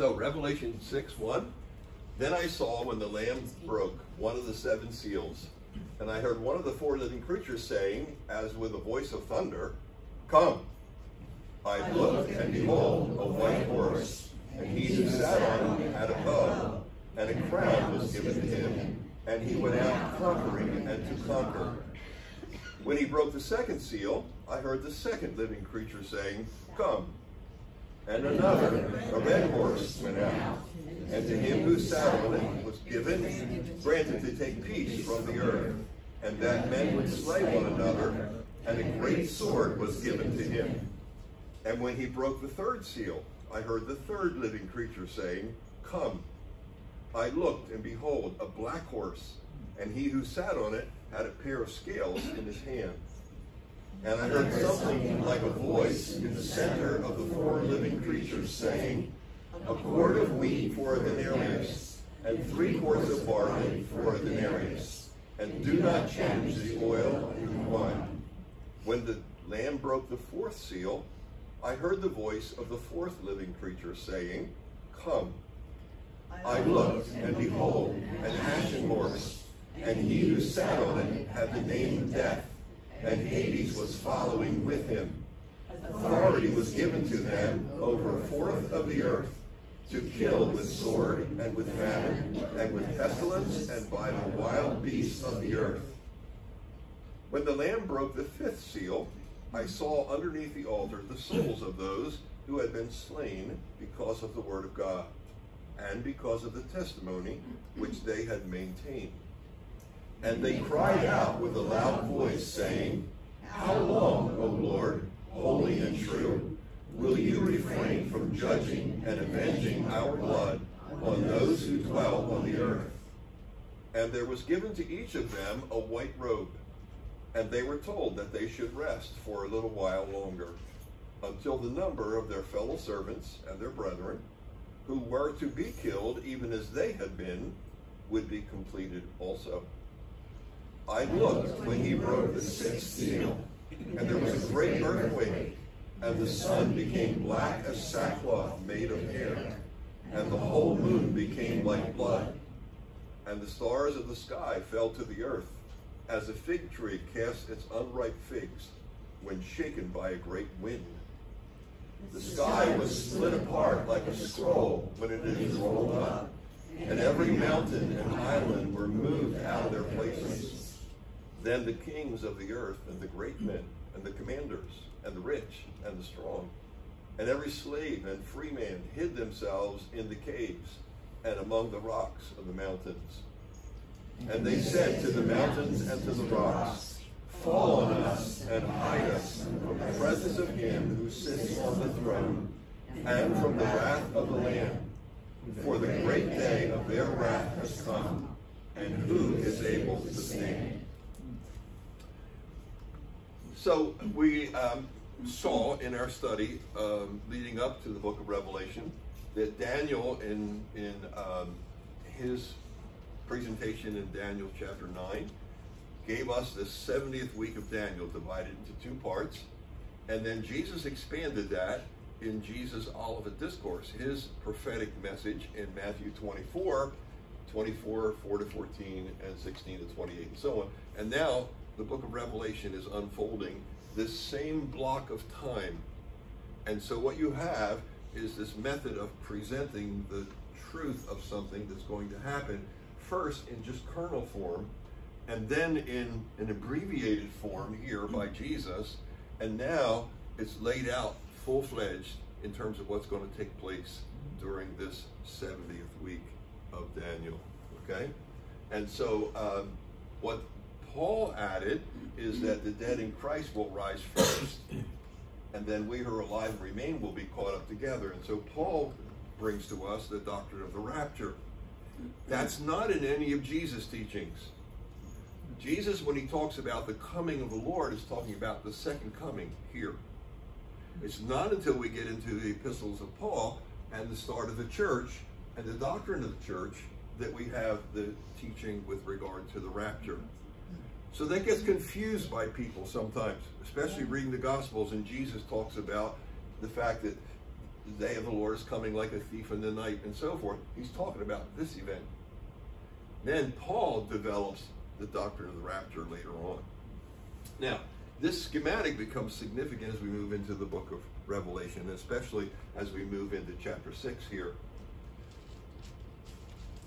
So Revelation 6, 1. Then I saw when the Lamb broke one of the seven seals, and I heard one of the four living creatures saying, as with a voice of thunder, Come. I looked, and behold, a white horse, and he who sat on it had a bow, and a crown was given to him, and he went out conquering and to conquer. When he broke the second seal, I heard the second living creature saying, Come. And another, a red horse, went out, and to him who sat on it was given, granted to take peace from the earth, and that men would slay one another, and a great sword was given to him. And when he broke the third seal, I heard the third living creature saying, Come. I looked, and behold, a black horse, and he who sat on it had a pair of scales in his hand. And I heard something like a voice in the center of the four living creatures saying, A quart of wheat for a denarius, and three quarts of barley for a denarius, and do not change the oil in wine. When the Lamb broke the fourth seal, I heard the voice of the fourth living creature saying, Come. I looked, and behold, an ashen horse, and he who sat on it had the name of death, and Hades was following with him. Authority was given to them over a fourth of the earth to kill with sword and with famine and with pestilence and by the wild beasts of the earth. When the Lamb broke the fifth seal, I saw underneath the altar the souls of those who had been slain because of the word of God and because of the testimony which they had maintained. And they cried out with a loud voice, saying, How long, O Lord, holy and true, will you refrain from judging and avenging our blood on those who dwell on the earth? And there was given to each of them a white robe, and they were told that they should rest for a little while longer, until the number of their fellow servants and their brethren, who were to be killed even as they had been, would be completed also. I looked when he broke the sixth seal, and there was a great earthquake, and the sun became black as sackcloth made of hair, and the whole moon became like blood, and the stars of the sky fell to the earth, as a fig tree casts its unripe figs when shaken by a great wind. The sky was split apart like a scroll when it is rolled up, and every mountain and island were moved out of their places. Then the kings of the earth and the great men and the commanders and the rich and the strong and every slave and free man hid themselves in the caves and among the rocks of the mountains. And they said to the mountains and to the rocks, Fall on us and hide us from the presence of him who sits on the throne and from the wrath of the Lamb. For the great day of their wrath has come, and who is able to stand? So we um, saw in our study um, leading up to the book of Revelation that Daniel in, in um, his presentation in Daniel chapter 9 gave us the 70th week of Daniel divided into two parts. And then Jesus expanded that in Jesus' Olivet Discourse, his prophetic message in Matthew 24, 24, 4 to 14, and 16 to 28, and so on. And now the book of Revelation is unfolding this same block of time. And so what you have is this method of presenting the truth of something that's going to happen first in just kernel form and then in an abbreviated form here by Jesus and now it's laid out full-fledged in terms of what's going to take place during this 70th week of Daniel okay and so um, what Paul added is that the dead in Christ will rise first, and then we who are alive and remain will be caught up together. And so Paul brings to us the doctrine of the rapture. That's not in any of Jesus' teachings. Jesus, when he talks about the coming of the Lord, is talking about the second coming here. It's not until we get into the epistles of Paul and the start of the church and the doctrine of the church that we have the teaching with regard to the rapture. So that gets confused by people sometimes, especially reading the Gospels. And Jesus talks about the fact that the day of the Lord is coming like a thief in the night, and so forth. He's talking about this event. Then Paul develops the doctrine of the rapture later on. Now, this schematic becomes significant as we move into the book of Revelation, especially as we move into chapter 6 here.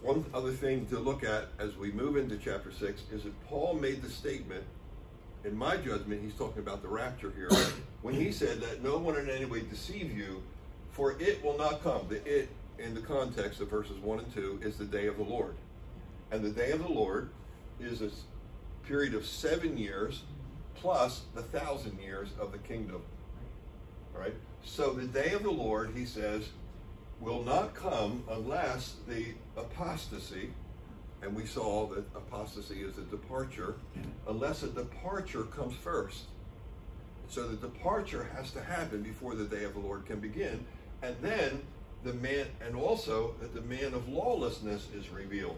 One other thing to look at as we move into chapter 6 is that Paul made the statement, in my judgment, he's talking about the rapture here, when he said that no one in any way deceive you, for it will not come. The it, in the context of verses 1 and 2, is the day of the Lord. And the day of the Lord is a period of seven years plus the thousand years of the kingdom. All right? So the day of the Lord, he says, will not come unless the apostasy, and we saw that apostasy is a departure, unless a departure comes first. So the departure has to happen before the day of the Lord can begin. And then the man, and also that the man of lawlessness is revealed.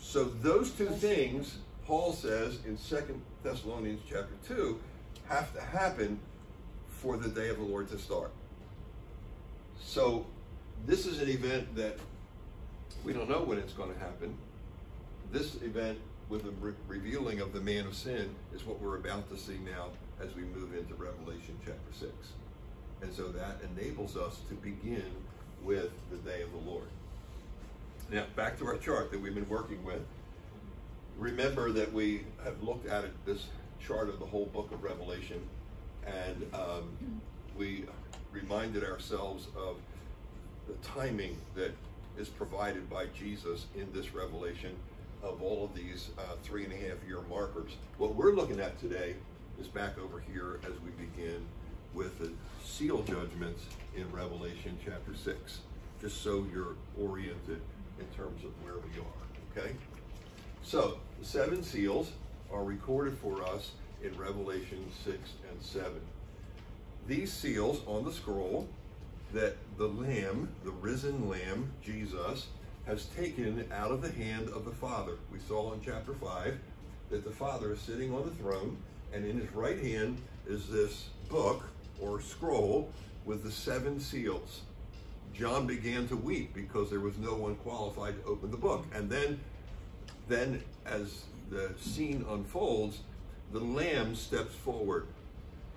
So those two things, Paul says in Second Thessalonians chapter 2, have to happen for the day of the Lord to start. So this is an event that we don't know when it's going to happen. This event with the re revealing of the man of sin is what we're about to see now as we move into Revelation chapter 6. And so that enables us to begin with the day of the Lord. Now, back to our chart that we've been working with. Remember that we have looked at this chart of the whole book of Revelation, and um, we reminded ourselves of the timing that is provided by Jesus in this revelation of all of these uh, three and a half year markers. What we're looking at today is back over here as we begin with the seal judgments in Revelation chapter 6, just so you're oriented in terms of where we are, okay? So, the seven seals are recorded for us in Revelation 6 and 7. These seals on the scroll that the Lamb, the risen Lamb, Jesus, has taken out of the hand of the Father. We saw in chapter 5 that the Father is sitting on the throne, and in his right hand is this book or scroll with the seven seals. John began to weep because there was no one qualified to open the book. And then, then as the scene unfolds, the Lamb steps forward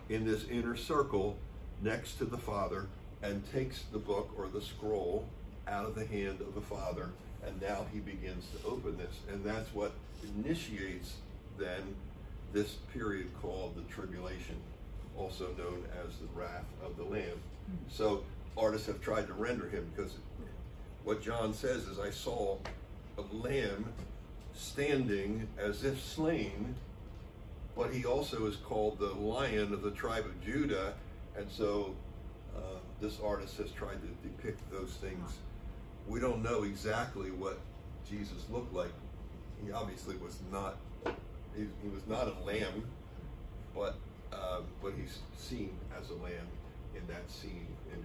in this inner circle next to the Father and takes the book or the scroll out of the hand of the Father, and now he begins to open this. And that's what initiates then this period called the tribulation, also known as the wrath of the Lamb. Hmm. So artists have tried to render him because what John says is, I saw a lamb standing as if slain, but he also is called the lion of the tribe of Judah. And so this artist has tried to depict those things. We don't know exactly what Jesus looked like. He obviously was not. He, he was not a lamb, but uh, but he's seen as a lamb in that scene in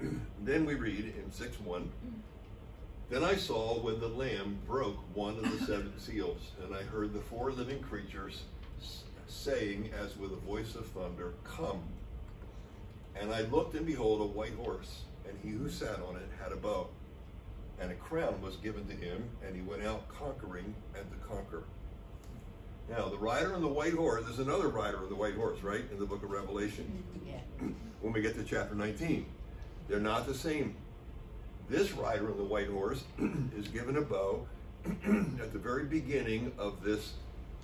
heaven. then we read in six one. Then I saw when the Lamb broke one of the seven seals, and I heard the four living creatures saying, as with a voice of thunder, Come. And I looked, and behold, a white horse, and he who sat on it had a bow, and a crown was given to him, and he went out conquering and to conquer. Now, the rider on the white horse, there's another rider on the white horse, right, in the book of Revelation. Yeah. when we get to chapter 19. They're not the same. This rider on the white horse is given a bow at the very beginning of this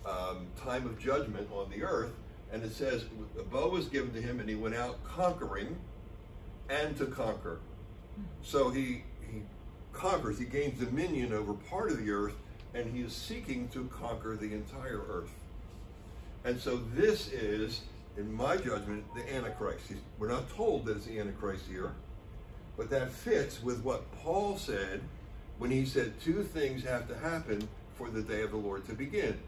um, time of judgment on the earth, and it says, the bow was given to him and he went out conquering and to conquer. So he, he conquers, he gains dominion over part of the earth, and he is seeking to conquer the entire earth. And so this is, in my judgment, the Antichrist. We're not told that it's the Antichrist here, but that fits with what Paul said when he said two things have to happen for the day of the Lord to begin.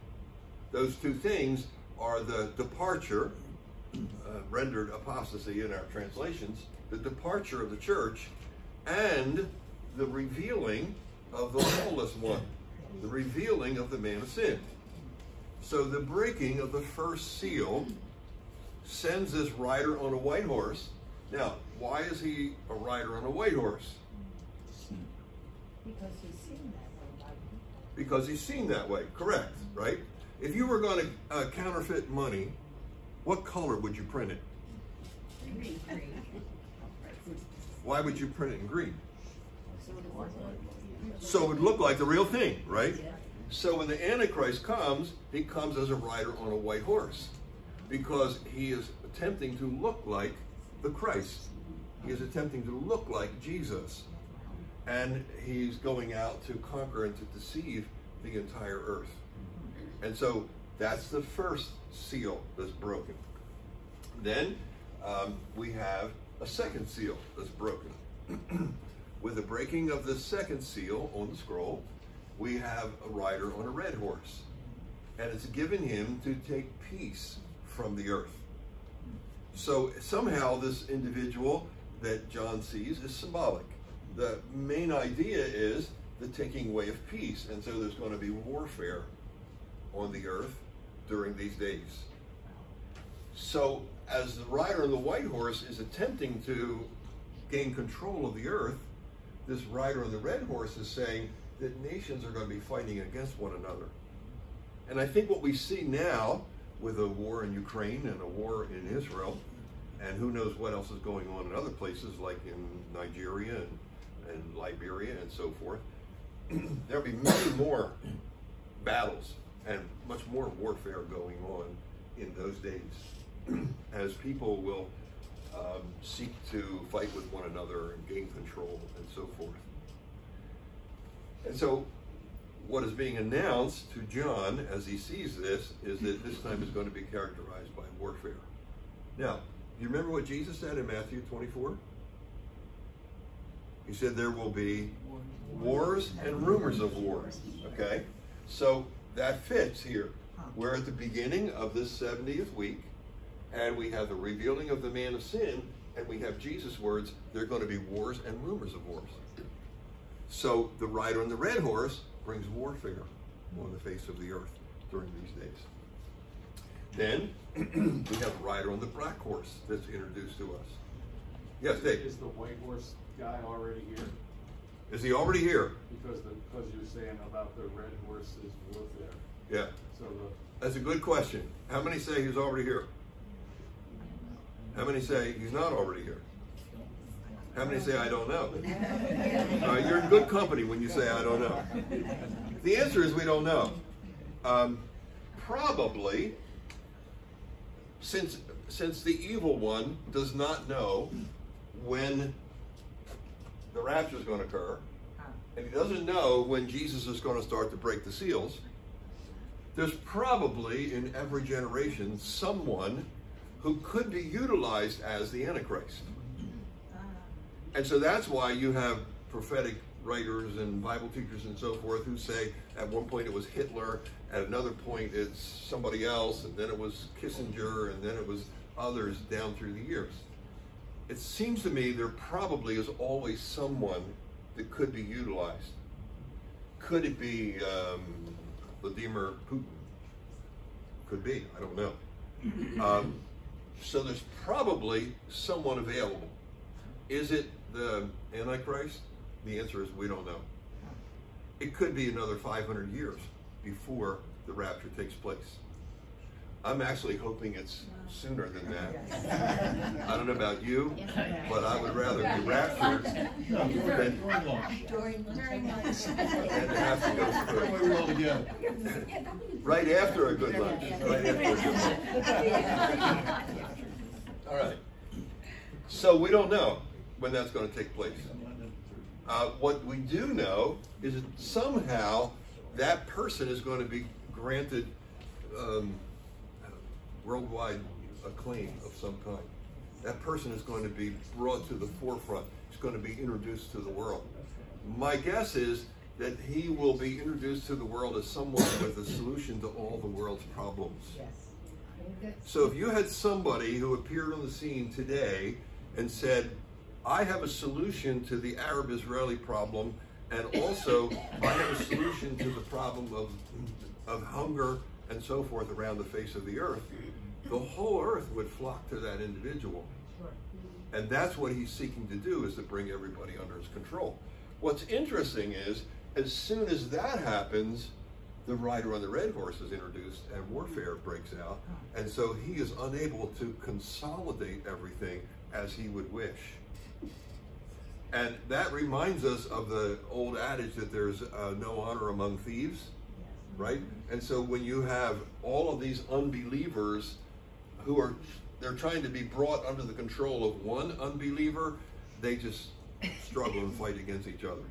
Those two things are the departure, uh, rendered apostasy in our translations, the departure of the church, and the revealing of the lawless one, the revealing of the man of sin. So the breaking of the first seal sends this rider on a white horse Now, why is he a rider on a white horse? Because he's seen that way. Because he's seen that way, correct, right? If you were going to uh, counterfeit money, what color would you print it? Green. Why would you print it in green? So it So it would look like the real thing, right? So when the Antichrist comes, he comes as a rider on a white horse because he is attempting to look like the Christ. He is attempting to look like Jesus. And he's going out to conquer and to deceive the entire earth. And so that's the first seal that's broken. Then um, we have a second seal that's broken. With the breaking of the second seal on the scroll, we have a rider on a red horse. And it's given him to take peace from the earth. So somehow this individual that John sees is symbolic. The main idea is the taking away of peace. And so there's going to be warfare on the earth during these days. So as the rider on the white horse is attempting to gain control of the earth, this rider on the red horse is saying that nations are going to be fighting against one another. And I think what we see now with a war in Ukraine and a war in Israel, and who knows what else is going on in other places like in Nigeria and, and Liberia and so forth, there'll be many more battles and much more warfare going on in those days as people will um, seek to fight with one another and gain control and so forth. And so, what is being announced to John as he sees this is that this time is going to be characterized by warfare. Now, you remember what Jesus said in Matthew 24? He said there will be wars and rumors of wars. Okay? So that fits here. We're at the beginning of this 70th week, and we have the revealing of the man of sin, and we have Jesus' words there are going to be wars and rumors of wars. So the rider on the red horse brings warfare on the face of the earth during these days. Then we have a rider on the black horse that's introduced to us. Yes, Dave. Is the white horse guy already here? Is he already here? Because the, because you're saying about the red horse's warfare. Yeah. So the, That's a good question. How many say he's already here? How many say he's not already here? How many say I don't know? Uh, you're in good company when you say I don't know. The answer is we don't know. Um, probably, since since the evil one does not know when the rapture is going to occur, and he doesn't know when Jesus is going to start to break the seals, there's probably in every generation someone who could be utilized as the Antichrist. Ah. And so that's why you have prophetic writers and Bible teachers and so forth who say at one point it was Hitler, at another point it's somebody else, and then it was Kissinger, and then it was others down through the years. It seems to me there probably is always someone that could be utilized. Could it be um, Vladimir Putin? Could be, I don't know. Um, so there's probably someone available. Is it the Antichrist? The answer is we don't know. It could be another 500 years before the rapture takes place. I'm actually hoping it's sooner than that. I don't know about you, but I would rather be raptured than, During During than have to go through. We're all together. Right after a good lunch. Right after a good lunch. All right. So we don't know when that's going to take place. Uh, what we do know is that somehow that person is going to be granted um, worldwide acclaim of some kind. That person is going to be brought to the forefront. He's going to be introduced to the world. My guess is that he will be introduced to the world as someone with a solution to all the world's problems. Yes. So if you had somebody who appeared on the scene today and said, I have a solution to the Arab Israeli problem, and also I have a solution to the problem of, of hunger and so forth around the face of the earth, the whole earth would flock to that individual. And that's what he's seeking to do is to bring everybody under his control. What's interesting is as soon as that happens, the rider on the red horse is introduced and warfare breaks out. And so he is unable to consolidate everything as he would wish. And that reminds us of the old adage that there's uh, no honor among thieves, right? And so when you have all of these unbelievers who are they're trying to be brought under the control of one unbeliever, they just struggle and fight against each other.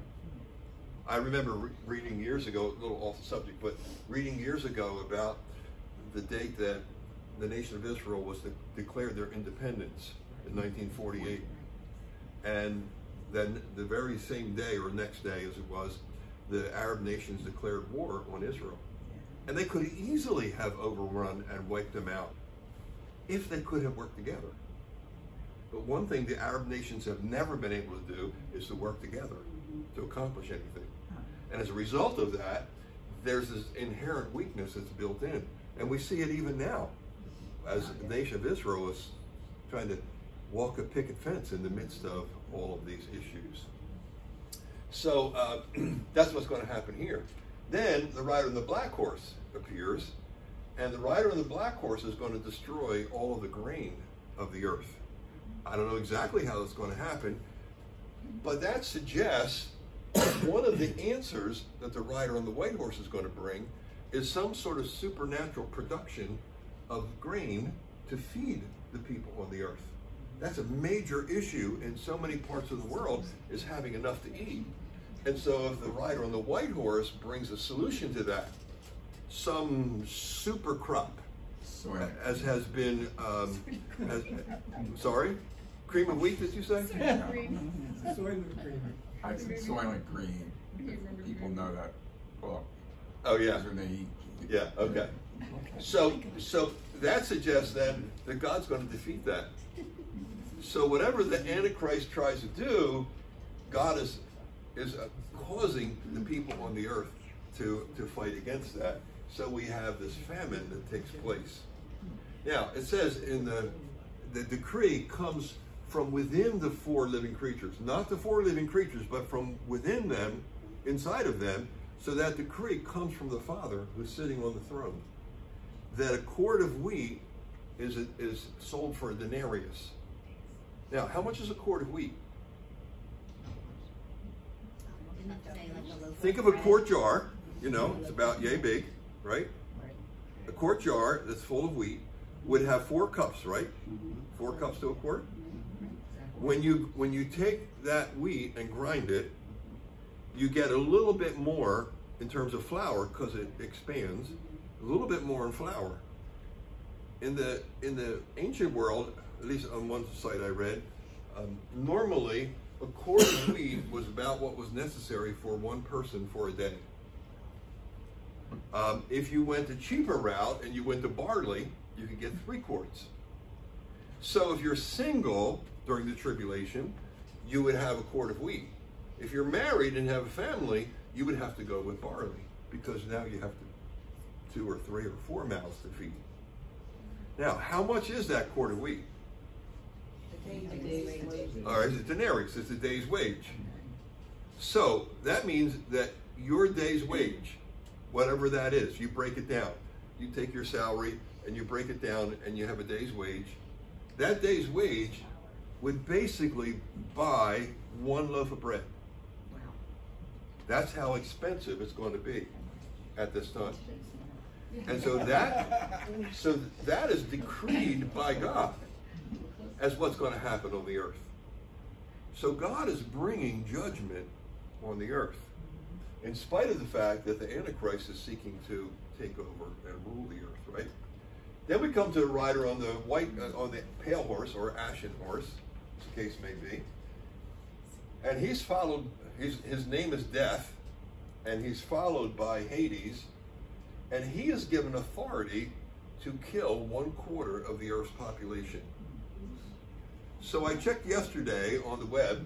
I remember re- reading years ago, a little off the subject, but reading years ago about the date that the nation of Israel was de- declared their independence in 1948. And then the very same day or next day as it was, the Arab nations declared war on Israel. And they could easily have overrun and wiped them out if they could have worked together. But one thing the Arab nations have never been able to do is to work together to accomplish anything. And as a result of that, there's this inherent weakness that's built in. And we see it even now as the nation of Israel is trying to walk a picket fence in the midst of all of these issues. So uh, that's what's going to happen here. Then the rider on the black horse appears, and the rider on the black horse is going to destroy all of the grain of the earth. I don't know exactly how that's going to happen, but that suggests one of the answers that the rider on the white horse is going to bring is some sort of supernatural production of grain to feed the people on the earth. That's a major issue in so many parts of the world is having enough to eat. And so if the rider on the white horse brings a solution to that, some super crop, Soy. as has been, um, has, sorry? Cream of wheat, did you say? I said Soylent Green. People know that. Well, Oh, yeah. that's when they eat. Yeah, okay. So, so that suggests then that God's going to defeat that. So whatever the Antichrist tries to do, God is is uh, causing the people on the earth to to fight against that. So we have this famine that takes place. Now it says in the the decree comes from within the four living creatures, not the four living creatures, but from within them, inside of them. So that decree comes from the Father who's sitting on the throne. That a quart of wheat is is sold for a denarius. Now, how much is a quart of wheat? Think of a quart jar, you know, it's about yay big, right? A quart jar that's full of wheat would have four cups, right? Four cups to a quart. When you when you take that wheat and grind it, you get a little bit more in terms of flour because it expands, a little bit more in flour. In the in the ancient world, at least on one site I read, um, normally a quart of wheat was about what was necessary for one person for a day. Um, if you went the cheaper route and you went to barley, you could get three quarts. So if you're single during the tribulation, you would have a quart of wheat. If you're married and have a family, you would have to go with barley because now you have to, two or three or four mouths to feed. Now, how much is that quart of wheat? All right, it's a denarius, it's a day's wage. So that means that your day's wage, whatever that is, you break it down. You take your salary and you break it down and you have a day's wage. That day's wage would basically buy one loaf of bread. That's how expensive it's going to be at this time. And so that so that is decreed by God as what's going to happen on the earth. So God is bringing judgment on the earth, in spite of the fact that the Antichrist is seeking to take over and rule the earth. Right? Then we come to the rider on the white, uh, on the pale horse or ashen horse, as the case may be, and he's followed. His his name is Death, and he's followed by Hades, and he is given authority to kill one quarter of the earth's population. So I checked yesterday on the web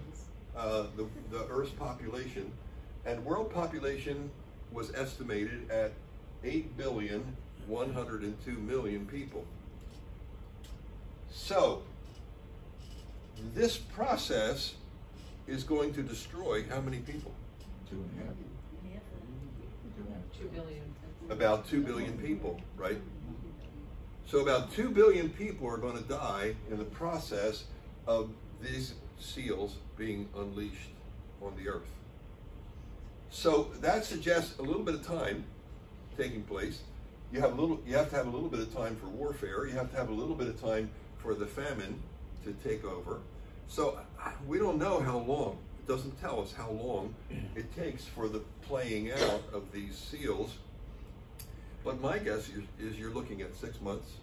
uh, the, the Earth's population, and world population was estimated at 8 billion 102 million people. So this process is going to destroy how many people? Two and a half. Two billion. About 2 billion people, right? So about 2 billion people are going to die in the process of these seals being unleashed on the earth. So that suggests a little bit of time taking place. You have a little you have to have a little bit of time for warfare. You have to have a little bit of time for the famine to take over. So we don't know how long. It doesn't tell us how long it takes for the playing out of these seals. But my guess is, you're looking at six months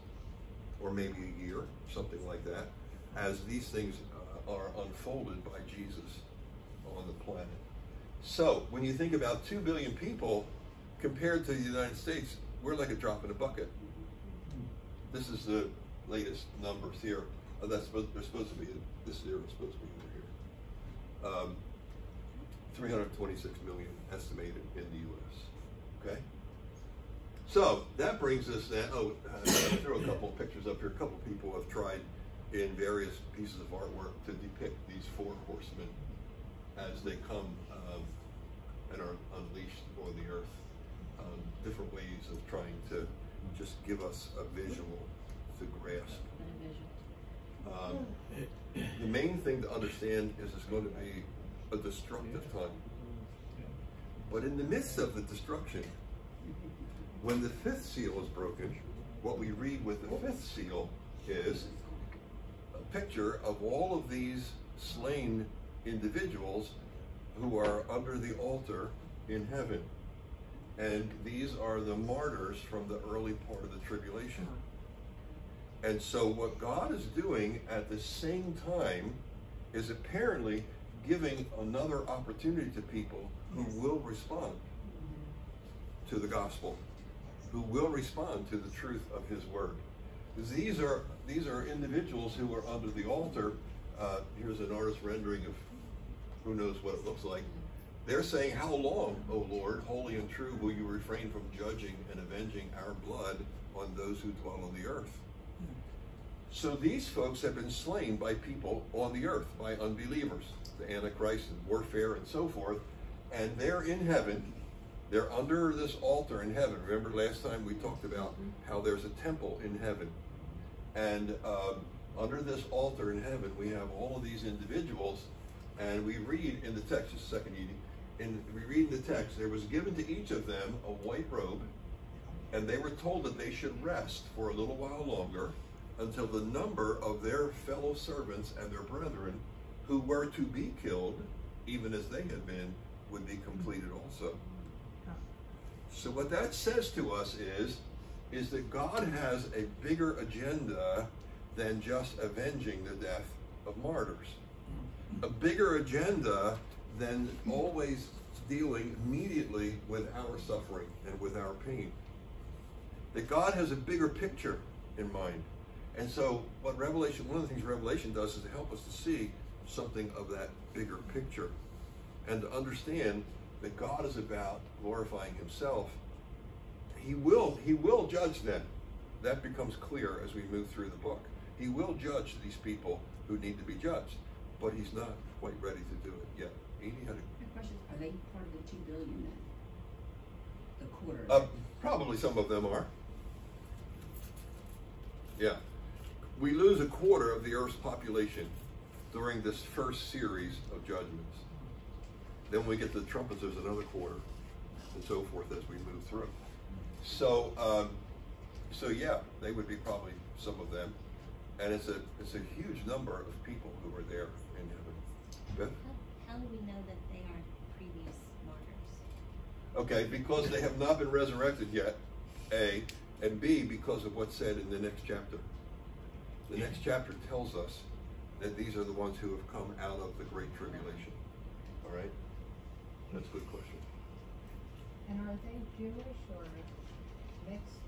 or maybe a year, something like that, as these things uh, are unfolded by Jesus on the planet. So when you think about 2 billion people compared to the United States, we're like a drop in a bucket. This is the latest numbers here. Oh, that's they're supposed to be, this zero is supposed to be over here. Um, 326 million estimated in the U.S. Okay? So that brings us then, oh, uh, throw a couple of pictures up here. A couple of people have tried in various pieces of artwork to depict these four horsemen as they come um, and are unleashed on the earth. Um, different ways of trying to just give us a visual to grasp. Um, the main thing to understand is it's going to be a destructive time. But in the midst of the destruction, when the fifth seal is broken, what we read with the fifth seal is picture of all of these slain individuals who are under the altar in heaven. And these are the martyrs from the early part of the tribulation. Uh-huh. And so, what God is doing at the same time is apparently giving another opportunity to people who will respond mm-hmm. to the gospel, who will respond to the truth of His word. Because these are these are individuals who are under the altar. Uh, here's an artist rendering of who knows what it looks like. They're saying, How long, O Lord, holy and true, will you refrain from judging and avenging our blood on those who dwell on the earth? So these folks have been slain by people on the earth, by unbelievers, the Antichrist and warfare and so forth. And they're in heaven. They're under this altar in heaven. Remember last time we talked about how there's a temple in heaven. And um, under this altar in heaven, we have all of these individuals. And we read in the text, a second, Edie, and we read in the text, there was given to each of them a white robe, and they were told that they should rest for a little while longer until the number of their fellow servants and their brethren who were to be killed, even as they had been, would be completed also. So what that says to us is, is that God has a bigger agenda than just avenging the death of martyrs. A bigger agenda than always dealing immediately with our suffering and with our pain. That God has a bigger picture in mind. And so, what Revelation, one of the things Revelation does is to help us to see something of that bigger picture and to understand that God is about glorifying Himself. He will, He will judge them. That becomes clear as we move through the book. He will judge these people who need to be judged, but He's not quite ready to do it yet. Edie had a Good question. Are they part of the two billion then? The quarter? Uh, probably some of them are. Yeah. We lose a quarter of the Earth's population during this first series of judgments. Then we get the trumpets, there's another quarter, and so forth as we move through. So, um, so yeah, they would be probably some of them, and it's a it's a huge number of people who are there in heaven. Beth? How, how do we know that they aren't previous martyrs? Okay, because they have not been resurrected yet, A, and B, because of what's said in the next chapter. The next chapter tells us that these are the ones who have come out of the Great Tribulation. All right? That's a good question. And are they Jewish or mixed?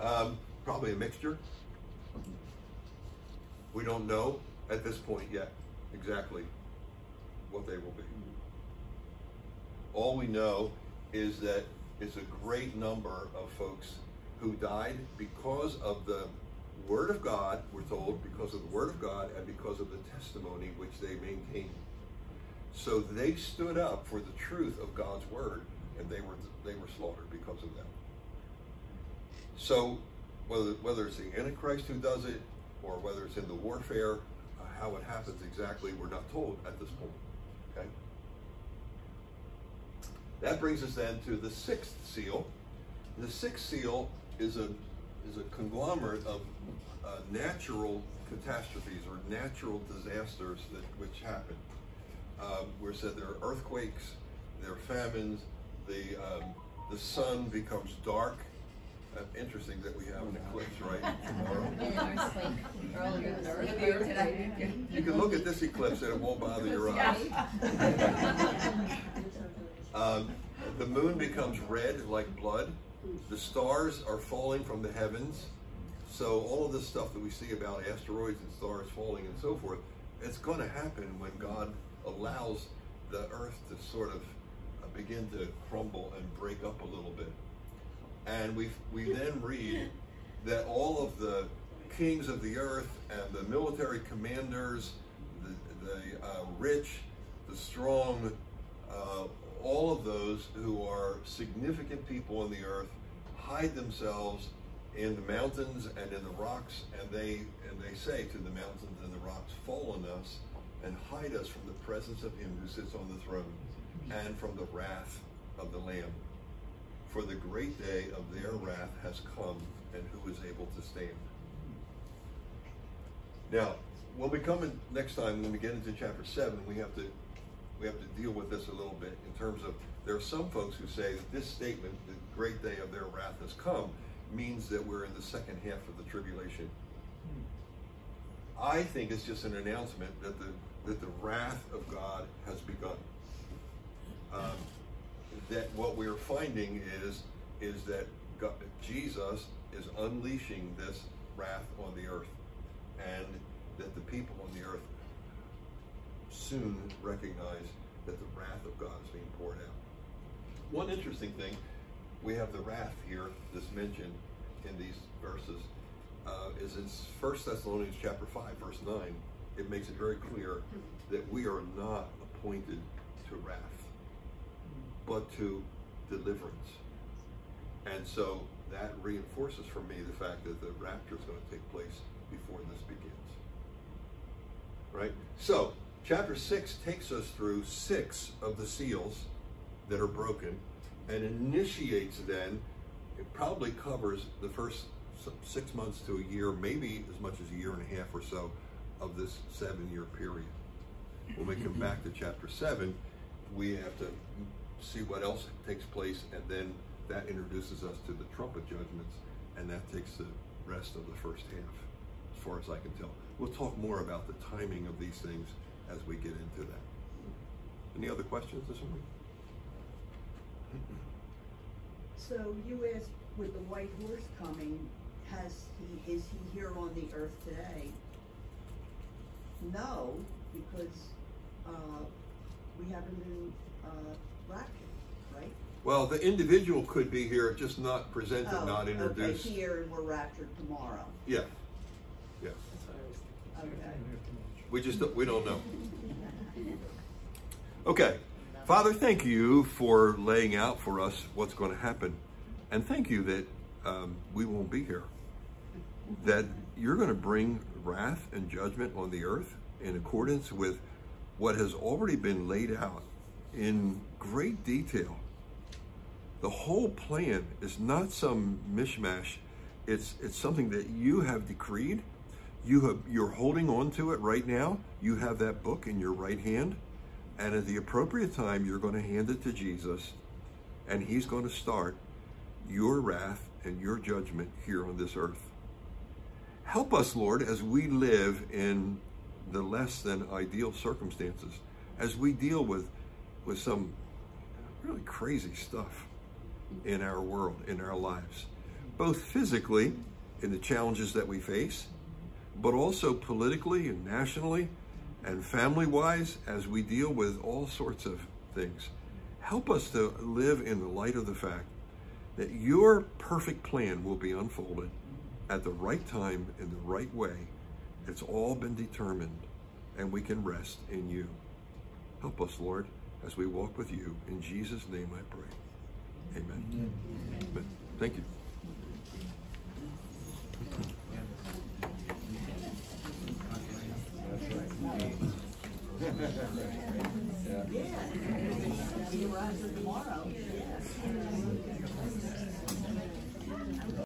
Um, probably a mixture. We don't know at this point yet exactly what they will be. All we know is that it's a great number of folks who died because of the word of God, we're told, because of the word of God and because of the testimony which they maintained. So they stood up for the truth of God's word, and they were they were slaughtered because of that. So whether whether it's the Antichrist who does it, or whether it's in the warfare, uh, how it happens exactly, we're not told at this point. Okay. That brings us then to the sixth seal. The sixth seal is a is a conglomerate of uh, natural catastrophes or natural disasters that which happen. Um, where said there are earthquakes, there are famines, the um, the sun becomes dark. Uh, interesting that we have an eclipse right tomorrow. And an earthquake earlier. Earlier today. You can look at this eclipse and it won't bother your eyes. Um, the moon becomes red like blood. The stars are falling from the heavens. So all of this stuff that we see about asteroids and stars falling and so forth, it's going to happen when God allows the earth to sort of uh, begin to crumble and break up a little bit. And we we then read that all of the kings of the earth and the military commanders, the, the uh, rich, the strong, uh, all of those who are significant people on the earth hide themselves in the mountains and in the rocks, and they and they say to the mountains and the rocks, "Fall on us and hide us from the presence of Him who sits on the throne, and from the wrath of the Lamb." For the great day of their wrath has come, and who is able to stand? Now, when we come in next time, when we get into chapter seven, we have to we have to deal with this a little bit in terms of there are some folks who say that this statement, the great day of their wrath has come, means that we're in the second half of the tribulation. I think it's just an announcement that the that the wrath of God has begun. Um, that what we're finding is is that God, Jesus is unleashing this wrath on the earth, and that the people on the earth soon recognize that the wrath of God is being poured out. One interesting thing, we have the wrath here that's mentioned in these verses, uh, is in 1 Thessalonians chapter 5, verse 9. It makes it very clear that we are not appointed to wrath, but to deliverance. And so that reinforces for me the fact that the rapture is going to take place before this begins. Right? So, chapter 6 takes us through six of the seals that are broken and initiates then, it probably covers the first six months to a year, maybe as much as a year and a half or so of this seven year period. When we come back to chapter 7, we have to see what else takes place, and then that introduces us to the trumpet judgments, and that takes the rest of the first half, as far as I can tell. We'll talk more about the timing of these things as we get into that. Any other questions this morning? So you asked, with the white horse coming, has he, is he here on the earth today? No, because, uh, we haven't been, uh, raptured, right? Well, the individual could be here, just not presented, Oh, not introduced. Okay, here and we're raptured tomorrow, Yeah, yeah. okay. We just don't, we don't know. Okay. Father, thank you for laying out for us what's going to happen. And thank you that um, we won't be here. That you're going to bring wrath and judgment on the earth in accordance with what has already been laid out in great detail. The whole plan is not some mishmash. It's, it's something that you have decreed. You have, you're holding on to it right now. You have that book in your right hand. And at the appropriate time, you're going to hand it to Jesus, and He's going to start your wrath and your judgment here on this earth. Help us, Lord, as we live in the less than ideal circumstances, as we deal with, with some really crazy stuff in our world, in our lives, both physically in the challenges that we face, but also politically and nationally and family wise as we deal with all sorts of things. Help us to live in the light of the fact that your perfect plan will be unfolded at the right time in the right way. It's all been determined, and we can rest in you. Help us, Lord, as we walk with you. In Jesus' name I pray. Amen. Amen. Thank you. You after tomorrow.